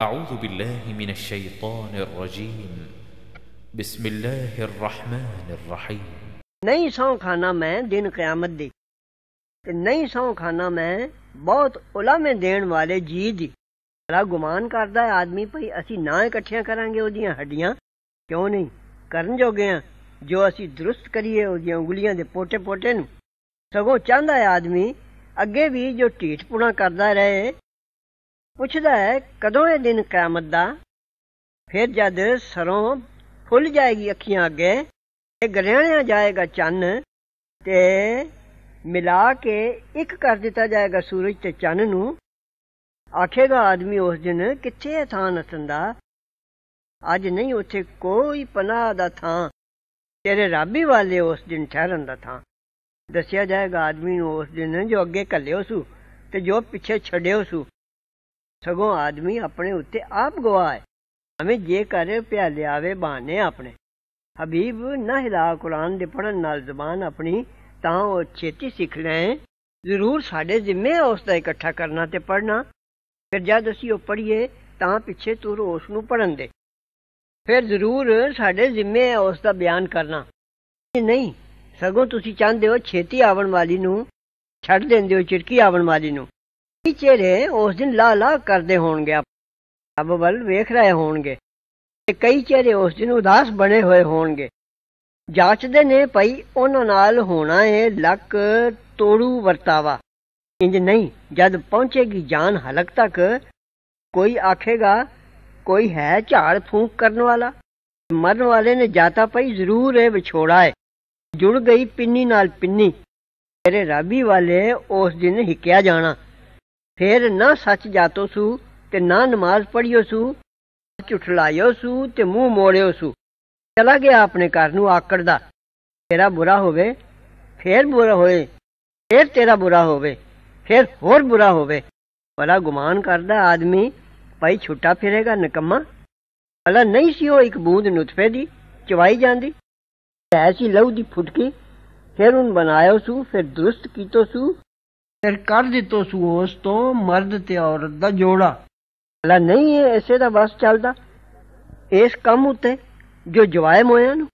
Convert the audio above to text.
أعوذ بالله من الشيطان الرجيم بسم الله الرحمن الرحيم ਨਹੀਂ ਸਹੁੰ ਖਾਣਾ ਮੈਂ ਦਿਨ ਕਿਆਮਤ ਦੀ ਤੇ ਨਹੀਂ ਸਹੁੰ ਖਾਣਾ ਮੈਂ ਬਹੁਤ ਉਲਾਮੇ ਦੇਣ ਵਾਲੇ ਜੀ ਦੀ ਬੜਾ ਗੁਮਾਨ ਕਰਦਾ ਹੈ ਆਦਮੀ ਭਈ ਅਸੀਂ ਨਾ ਇਕੱਠੀਆਂ ਕਰਾਂਗੇ ਉਹਦੀਆਂ ਹੱਡੀਆਂ ਕਿਉਂ ਨਹੀਂ ਕਰਨ ਜੋਗੇ ਆ ਜੋ ਅਸੀਂ ਦਰੁਸਤ ਕਰੀਏ ਉਹਦੀਆਂ ਉਂਗਲੀਆਂ ਦੇ ਪੋਟੇ ਪੋਟੇ ਨੂੰ ਸਗੋਂ ਚਾਹੁੰਦਾ ਹੈ ਆਦਮੀ ਅੱਗੇ ਵੀ ਜੋ ਢੀਠ ਪੁਣਾ ਕਰਦਾ ਰਹੇ ਪੁੱਛਦਾ ਹੈ, ਕਦੋਂ ਇਹ ਦਿਨ ਕਿਆਮਤ ਦਾ? ਫਿਰ ਜਦ ਸਰੋਂ ਫੁੱਲ ਜਾਏਗੀ ਅੱਖੀਆਂ ਅੱਗੇ, ਤੇ ਗਲਿਆਣਿਆ ਜਾਏਗਾ ਚੰਨ, ਤੇ ਮਿਲਾ ਕੇ ਇੱਕ ਕਰ ਦਿੱਤਾ ਜਾਏਗਾ ਸੂਰਜ ਤੇ ਚੰਨ ਨੂੰ। ਆਖੇਗਾ ਆਦਮੀ ਉਸ ਦਿਨ ਕਿੱਥੇ ਹੈ ਥਾਂ ਨਸਣ ਦਾ? ਅੱਜ ਨਹੀਂ ਉੱਥੇ ਕੋਈ ਪਨਾਹ ਦਾ ਥਾਂ। ਤੇਰੇ ਰਾਬੀ ਵਾਲੇ ਉਸ ਦਿਨ ਠਹਿਰਨ ਦਾ ਥਾਂ। ਦੱਸਿਆ ਜਾਏਗਾ ਆਦਮੀ ਨੂੰ ਉਸ ਦਿਨ ਜੋ ਅੱਗੇ ਕੱਲਿਓ ਸੂ, ਤੇ ਜੋ ਪਿੱਛੇ ਛੱਡਿਓ ਸੂ। ਸਗੋਂ ਆਦਮੀ ਆਪਣੇ ਉੱਤੇ ਆਪ ਗਵਾਹ ਹੈ। ਹਮੇ ਜੇ ਕਰ ਪਿਆ ਲਿਆਵੇ ਬਹਾਨੇ ਆਪਣੇ। ਹਬੀਬ ਨਾ ਹਿਲਾ ਕੁਰਾਨ ਦੇ ਪੜਨ ਨਾਲ ਜ਼ਬਾਨ ਆਪਣੀ ਤਾਂ ਉਹ ਛੇਤੀ ਸਿੱਖ ਲੈ ਜ਼ਰੂਰ ਸਾਡੇ ਜ਼ਿੰਮੇ ਹੈ ਉਸ ਦਾ ਇਕੱਠਾ ਕਰਨਾ ਤੇ ਪੜਨਾ ਫਿਰ ਜਦ ਅਸੀਂ ਉਹ ਪੜ੍ਹੀਏ, ਤਾਂ ਪਿੱਛੇ ਤੂੰ ਉਸ ਨੂੰ ਪੜਨ ਦੇ। ਫਿਰ ਜ਼ਰੂਰ ਸਾਡੇ ਜ਼ਿੰਮੇ ਹੈ ਉਸ ਦਾ ਬਿਆਨ ਕਰਨਾ। ਨਹੀਂ, ਸਗੋਂ ਤੁਸੀਂ ਚਾਹੁੰਦੇ ਹੋ ਛੇਤੀ ਆਵਣ ਵਾਲੀ ਨੂੰ, ਛੱਡ ਦਿੰਦੇ ਹੋ ਚਿਰਕੀ ਆਵਣ ਵਾਲੀ ਨੂੰ। ਚਿਹਰੇ ਉਸ ਦਿਨ ਲਾ ਲਾ ਕਰਦੇ ਹੋਣਗੇ ਰੱਬ ਵੱਲ ਵੇਖ ਰਹੇ ਹੋਣਗੇ ਤੇ ਕਈ ਚਿਹਰੇ ਉਸ ਦਿਨ ਉਦਾਸ ਬਣੇ ਹੋਏ ਹੋਣਗੇ। ਜਾਂਚਦੇ ਨੇ ਭਈ ਉਹਨਾਂ ਨਾਲ ਹੋਣਾ ਏ ਲੱਕ ਤੋੜੂ ਵਰਤਾਵਾ। ਇੰਜ ਨਹੀਂ, ਜਦ ਪਹੁੰਚੇਗੀ ਜਾਨ ਹਲਕ ਤੱਕ, ਕੋਈ ਆਖੇਗਾ, ਕੋਈ ਹੈ ਝਾੜ ਫੂਕ ਕਰਨ ਵਾਲਾ। ਮਰਨ ਵਾਲੇ ਨੇ ਜਾਤਾ ਪਈ ਜ਼ਰੂਰ ਇਹ ਵਿਛੋੜਾ ਹੈ ਜੁੜ ਗਈ ਪਿੰਨੀ ਨਾਲ ਪਿੰਨੀ। ਤੇਰੇ ਰਾਬੀ ਵਾਲੇ ਉਸ ਦਿਨ ਹਿੱਕਿਆ ਜਾਣਾ। ਫੇਰ ਨਾ ਸੱਚ ਜਾਤੋ ਸੂ ਤੇ ਨਾ ਨਮਾਜ਼ ਪੜਿਓ ਸੂ ਝੁਠਲਾਇਓ ਸੂ ਤੇ ਮੂੰਹ ਮੋੜਿਓ ਸੂ। ਚਲਾ ਗਿਆ ਆਪਣੇ ਘਰ ਨੂੰ ਆਕੜ ਦਾ। ਤੇਰਾ ਬੁਰਾ ਹੋਵੇ, ਫੇਰ ਬੁਰਾ ਹੋਏ, ਫੇਰ ਤੇਰਾ ਬੁਰਾ ਹੋਵੇ, ਫੇਰ ਹੋਰ ਬੁਰਾ ਹੋਵੇ। ਭਲਾ ਗੁਮਾਨ ਕਰਦਾ ਆਦਮੀ, ਭਾਈ ਛੁੱਟਾ ਫਿਰੇਗਾ ਨਕਮਾ। ਭਲਾ ਨਹੀਂ ਸੀ ਉਹ ਇੱਕ ਬੂੰਦ ਨੁਤਫੇ ਦੀ, ਚਵਾਈ ਜਾਂਦੀ। ਐਸੀ ਲਹੂ ਦੀ ਫੁਟਕੀ, ਫਿਰ ਉਹਨ ਬਣਾਇਓ ਸੂ, ਫਿਰ ਦਰੁਸਤ ਕੀਤੋ ਸੂ। ਫਿਰ ਕਰ ਦਿੱਤੋ ਸੂ ਉਸ ਤੋਂ ਮਰਦ ਤੇ ਔਰਤ ਦਾ ਜੋੜਾ। ਭਲਾ ਨਹੀਂ ਇਹ ਐਸੇ ਦਾ ਬਸ ਚੱਲਦਾ? ਇਸ ਕੰਮ ਉਤੇ ਜੋ ਜਵਾਇਮ ਹੋਇਆ ਨੂੰ